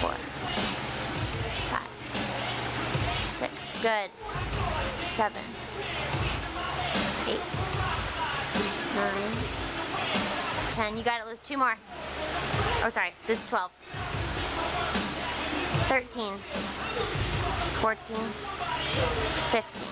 four, five, six, good, seven, eight, nine, ten. You got it, lose Two more. Oh, sorry. This is 12. 13, 14, 15.